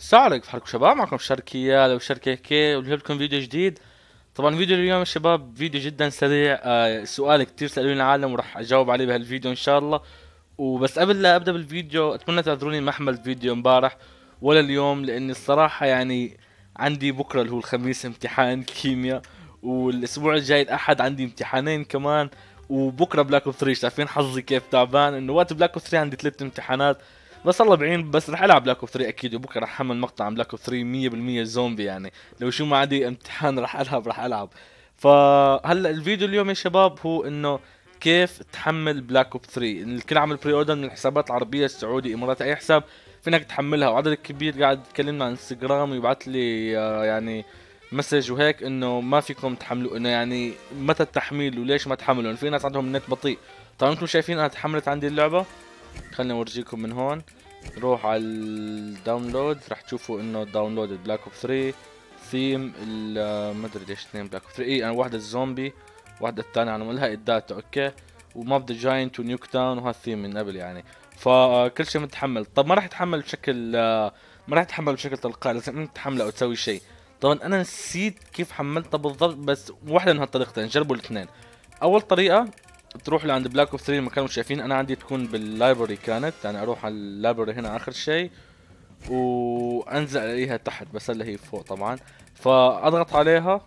السلام عليكم شباب معكم شركية لو شركة كي وجايب لكم فيديو جديد. طبعا فيديو اليوم شباب فيديو جدا سريع. آه سؤال كتير سألوني العالم وراح أجاوب عليه بهالفيديو إن شاء الله. وبس قبل لا أبدأ بالفيديو أتمنى تعذروني ما حملت فيديو امبارح ولا اليوم لأني الصراحة يعني عندي بكرة اللي هو الخميس امتحان كيمياء والأسبوع الجاي الأحد عندي امتحانين كمان وبكرة Black Ops 3 شايفين حظي كيف تعبان إنه وقت Black Ops 3 عندي ثلاث امتحانات. بس الله بعين بس رح ألعب Black Ops 3 أكيد وبكرة رح أحمل مقطع عن Black Ops 3 100% زومبي يعني. لو شو ما عندي امتحان رح ألعب رح ألعب. فهلأ الفيديو اليوم يا شباب هو إنه كيف تحمل Black Ops 3 الكل عمل pre-order من الحسابات العربية السعودي إمارات أي حساب فينك تحملها. وعدد كبير قاعد يكلمنا عن انستغرام ويبعث لي آه، يعني message وهيك إنه ما فيكم تحملوا. إنه يعني متى التحميل وليش ما تحملوا؟ في ناس عندهم نت بطيء. طبعا أنتم شايفين أنا تحملت عندي اللعبة؟ خليني أورجيكم من هون. روح على ال download راح تشوفوا إنه download Black Ops 3 ثيم ما أدري ليش اثنين Black Ops 3 اي أنا واحدة الزومبي واحدة الثانية أنا ملها ال data okay. و map The Giant و Nuketown وهذا الثيم من قبل يعني. فكل شيء متحمل. طب ما راح يتحمل بشكل ما راح يتحمل بشكل تلقائي. لازم أنت تحمله أو تسوي شيء. طبعا أنا نسيت كيف حملتها بالضبط بس واحدة من هالطريقتين جربوا الاثنين. أول طريقة تروح لعند Black Ops 3 مكان شايفين. أنا عندي تكون بال library كانت. يعني أروح على ال library هنا آخر شيء وأنزل الاقيها تحت بس هلا هي فوق طبعا. فأضغط عليها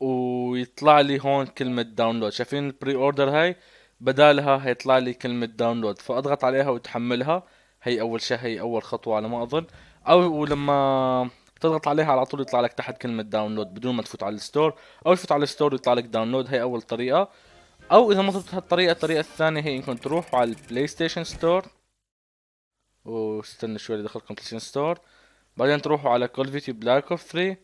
ويطلع لي هون كلمة download شايفين ال pre-order هاي؟ بدالها هيطلع لي كلمة download فأضغط عليها وتحملها. هي أول شيء هي أول خطوة على ما أظن. أو لما تضغط عليها على طول يطلع لك تحت كلمة download بدون ما تفوت على ال store أو تفوت على ال store ويطلع لك download هي أول طريقة. أو إذا ما ضبطت هالطريقة الطريقة الثانية هي إنكم تروحوا على البلاي ستيشن store. واستنى شوي دخلكم بلاي ستيشن store. بعدين تروحوا على كول اوف ديوتي بلاك اوبس 3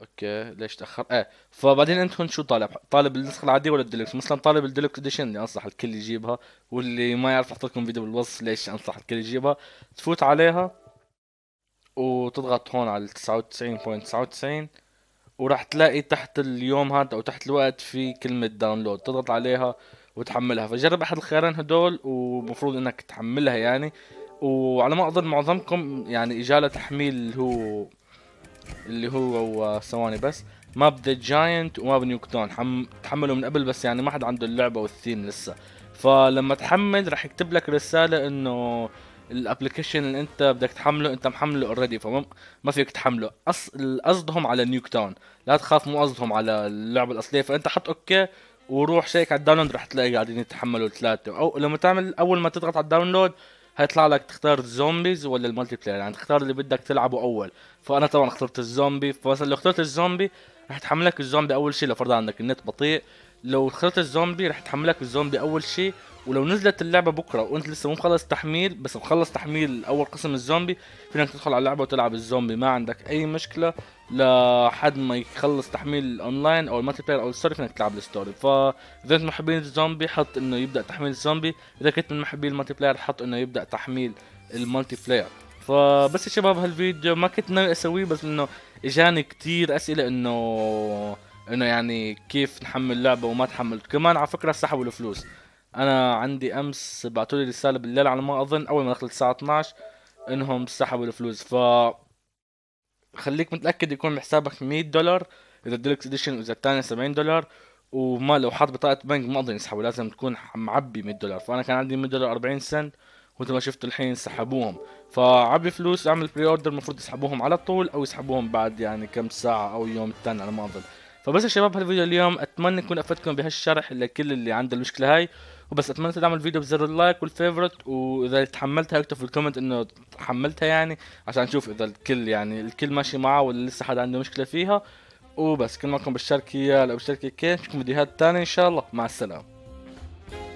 okay ليش تأخر؟ إيه فبعدين أنتم شو طالب؟ طالب النسخة العادية ولا الديلكس؟ مثلا طالب ال deluxe edition اللي أنصح الكل يجيبها. واللي ما يعرف أحط لكم فيديو بالوصف ليش أنصح الكل يجيبها؟ تفوت عليها وتضغط هون على 99.99 وراح تلاقي تحت اليوم هذا أو تحت الوقت في كلمة داونلود تضغط عليها وتحملها. فجرب أحد الخيارين هدول ومفروض إنك تحملها يعني. وعلى ما أظن معظمكم يعني إجالة تحميل اللي هو اللي هو ثواني بس ماب ذا جاينت وماب نيوكتون حم... تحملوا من قبل بس يعني ما حد عنده اللعبة والثيم لسه. فلما تحمل راح يكتب لك رسالة إنه ال application اللي انت بدك تحمله انت محمله already فما ما فيك تحمله. أص... قصدهم على نيوك تاون لا تخاف مو قصدهم على اللعبة الأصلية. فأنت حط okay وروح check على ال download رح تلاقي قاعدين يتحملوا ثلاثة أو لما تعمل أول ما تضغط على ال download هيطلع لك تختار ال zombies ولا ال multiplayer يعني تختار اللي بدك تلعبه أول. فأنا طبعا اخترت الزومبي. فمثلا لو اخترت الزومبي رح تحملك الزومبي أول شيء لو عندك النت بطيء. لو اخترت الزومبي رح تحملك الزومبي أول شيء ولو نزلت اللعبة بكرة وانت لسه مو مخلص تحميل بس مخلص تحميل أول قسم الزومبي فينك تدخل على اللعبة وتلعب الزومبي. ما عندك أي مشكلة لحد ما يخلص تحميل الأونلاين أو ال multiplayer أو ال story فينك تلعب ال story. فإذا أنت محبين الزومبي حط إنه يبدأ تحميل الزومبي. إذا كنت من محبين ال multiplayer حط إنه يبدأ تحميل ال multiplayer. فبس يا شباب هالفيديو ما كنت ناوي أسويه بس إنه إجاني كتير أسئلة انه إنه يعني كيف نحمل لعبه وما تحمل. كمان على فكرة سحبوا الفلوس. أنا عندي أمس بعثوا لي رسالة بالليل على ما أظن أول ما دخلت الساعة 12 إنهم سحبوا الفلوس. ف خليك متأكد يكون بحسابك 100 دولار. إذا ال deluxe edition وإذا الثاني 70 دولار. وما لو حاط بطاقة بنك ما أظن يسحبوا لازم تكون معبي 100 دولار. فأنا كان عندي 100 دولار 40 سنت وانت ما شفت الحين سحبوهم. فعبي فلوس أعمل pre-order المفروض يسحبوهم على طول أو يسحبوهم بعد يعني كم ساعة أو يوم الثاني على ما أظن. فبس يا شباب هالفيديو اليوم أتمنى يكون افدتكم بهالشرح لكل اللي عنده المشكلة هاي. وبس أتمنى تدعموا الفيديو بزر ال like وال favorite. وإذا تحملتها اكتب في ال comment إنه تحملتها يعني عشان نشوف إذا الكل يعني الكل ماشي معه ولا لسه حدا عنده مشكلة فيها. وبس كل معكم بالشركة لو بالشركة كيف فيديوهات تانية إن شاء الله. مع السلامة.